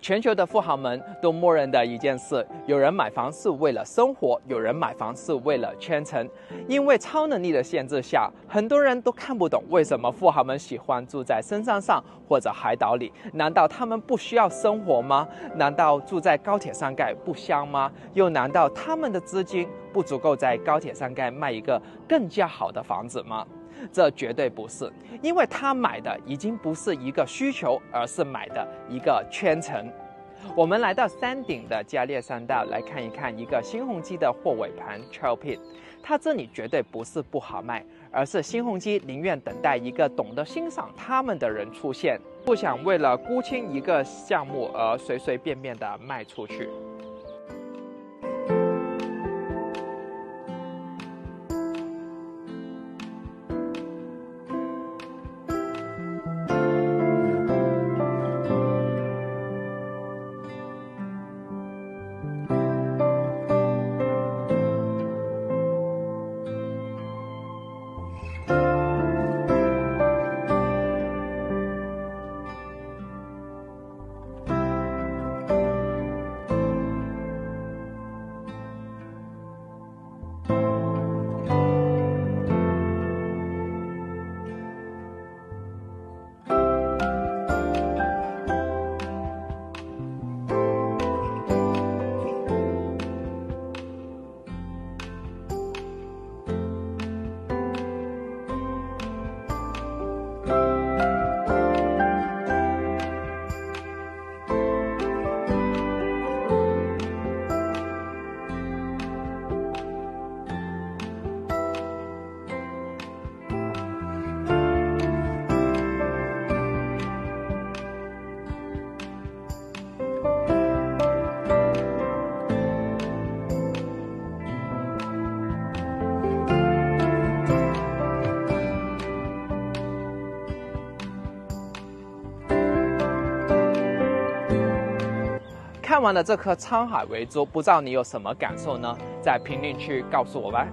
全球的富豪们都默认的一件事：有人买房是为了生活，有人买房是为了圈层。因为超能力的限制下，很多人都看不懂为什么富豪们喜欢住在深山上或者海岛里。难道他们不需要生活吗？难道住在高铁上盖不香吗？又难道他们的资金不足够在高铁上盖卖一个更加好的房子吗？这绝对不是，因为他买的已经不是一个需求，而是买的一个圈层。我们来到山顶的加列山道来看一看一个新鸿基的货尾盘 Trail Pit，它这里绝对不是不好卖，而是新鸿基宁愿等待一个懂得欣赏他们的人出现，不想为了沽清一个项目而随随便便的卖出去。看完了这颗沧海为珠，不知道你有什么感受呢？在评论区告诉我吧。